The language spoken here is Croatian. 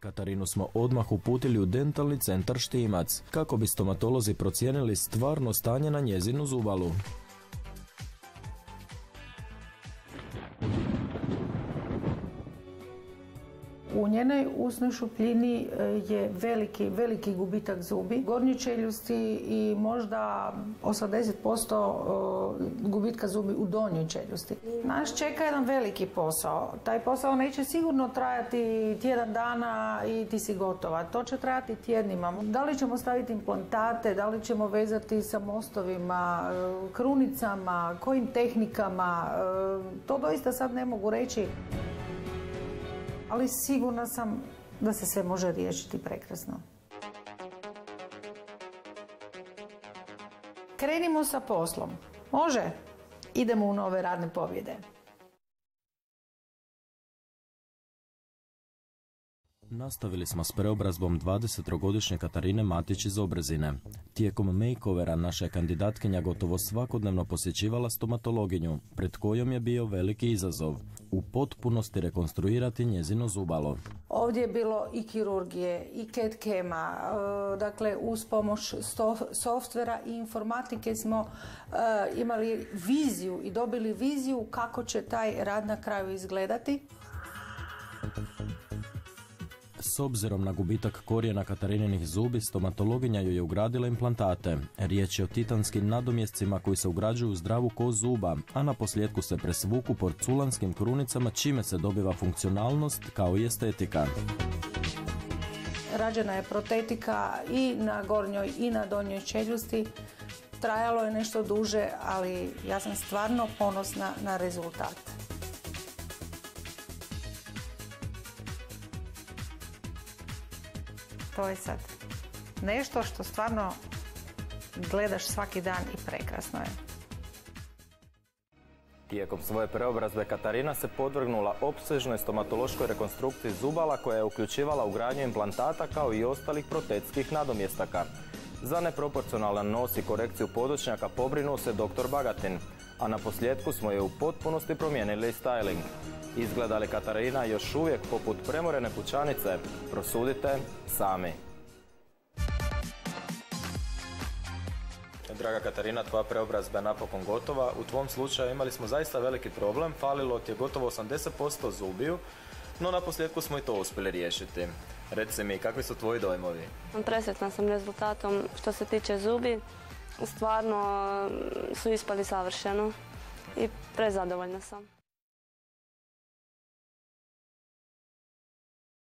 Katarinu smo odmah uputili u dentalni centar Štimac, kako bi stomatolozi procijenili stvarno stanje na njezinu zubalu. U njenoj usnoj šupljini e, je veliki, veliki gubitak zubi, gornje čeljusti i možda 80% e, gubitka zubi u donjoj čeljusti. Naš čeka jedan veliki posao. Taj posao neće sigurno trajati tjedan dana i ti si gotova. To će trajati tjednima. Da li ćemo staviti implantate, da li ćemo vezati sa mostovima, e, krunicama, kojim tehnikama, to doista sad ne mogu reći ali sigurna sam da se sve može riješiti prekrasno. Krenimo sa poslom. Može? Idemo u nove radne pobjede. Nastavili smo s preobrazbom 20-godišnje Katarine Matić iz Obrezine. Tijekom makeovera naša je kandidatkinja gotovo svakodnevno posjećivala stomatologinju, pred kojom je bio veliki izazov u potpunosti rekonstruirati njezino zubalo. Ovdje je bilo i kirurgije, i CAD kema, e, dakle uz pomoć softvera i informatike smo e, imali viziju i dobili viziju kako će taj rad na kraju izgledati. S obzirom na gubitak korijena Katarininih zubi, stomatologinja joj je ugradila implantate. Riječ je o titanskim nadomjescima koji se ugrađuju u zdravu koz zuba, a na posljedku se presvuku porculanskim krunicama čime se dobiva funkcionalnost kao i estetika. Rađena je protetika i na gornjoj i na donjoj čeljusti. Trajalo je nešto duže, ali ja sam stvarno ponosna na rezultat. To je sad nešto što stvarno gledaš svaki dan i prekrasno je. Tijekom svoje preobrazbe Katarina se podvrgnula opsežnoj stomatološkoj rekonstrukciji zubala koja je uključivala ugradnju implantata kao i ostalih protetskih nadomjestaka. Za neproporcionalan nos i korekciju podočnjaka pobrinuo se dr. Bagatin, a na posljedku smo je u potpunosti promijenili styling. Izgleda li Katarina još uvijek poput premorene kućanice? Prosudite sami. Draga Katarina, tvoja preobrazba je napokon gotova. U tvom slučaju imali smo zaista veliki problem, falilo ti je gotovo 80% zubiju, no na posljedku smo i to uspjeli riješiti. Reci mi, kakvi su tvoji dojmovi? Presretna sam rezultatom što se tiče zubi. Stvarno su ispali savršeno i prezadovoljna sam.